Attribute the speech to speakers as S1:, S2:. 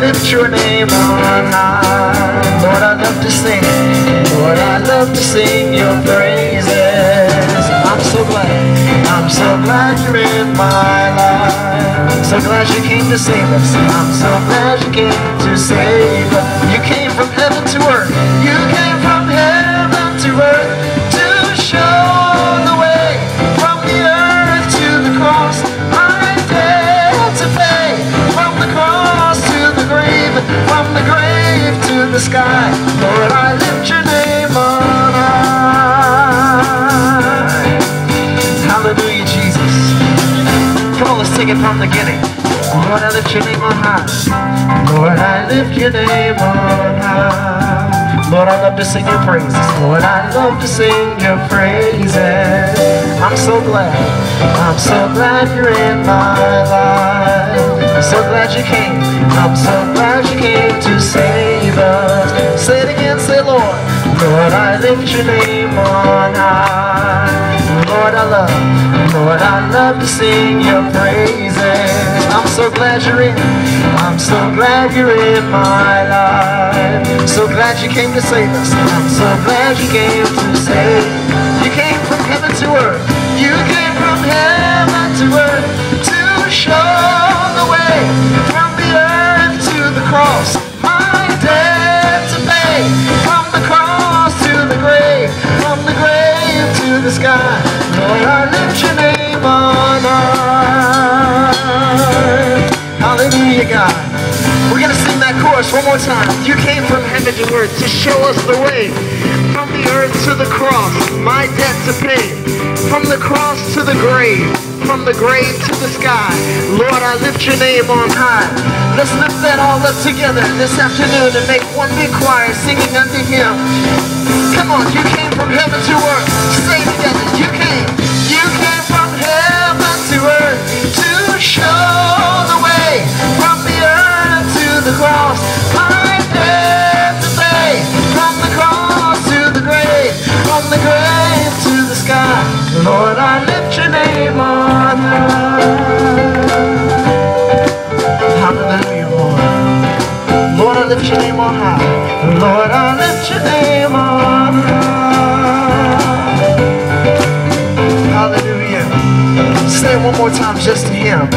S1: lift your name on high. Lord, I love to sing. Lord, I love to sing your praises. I'm so glad. I'm so glad you're in my life. So glad you came to save us. I'm so glad you came the sky. Lord, I lift your name on high. Hallelujah, Jesus. Come on, let's take it from the beginning. Lord, I lift your name on high. Lord, I lift your name on high. Lord, I love to sing your praises. Lord, I love to sing your praises. I'm so glad. I'm so glad you're in my life. I'm so glad you came. I'm so glad Say it again, say Lord. Lord, I lift your name on high. Lord, I love, Lord, I love to sing your praises. I'm so glad you're in, I'm so glad you're in my life. So glad you came to save us. I'm so glad you came to save. You came from heaven to earth. You the sky. Lord, I lift your name on high. Hallelujah, God. We're going to sing that chorus one more time. You came from heaven to earth to show us the way. From the earth to the cross, my debt to pay. From the cross to the grave, from the grave to the sky. Lord, I lift your name on high. Let's lift that all up together this afternoon and make one big choir singing unto him. Come on, you came from heaven to earth. Lord, I lift your name on high. Hallelujah, Lord. Lord, I lift your name on high. Lord, I lift your name on high. Hallelujah. Say it one more time just to him.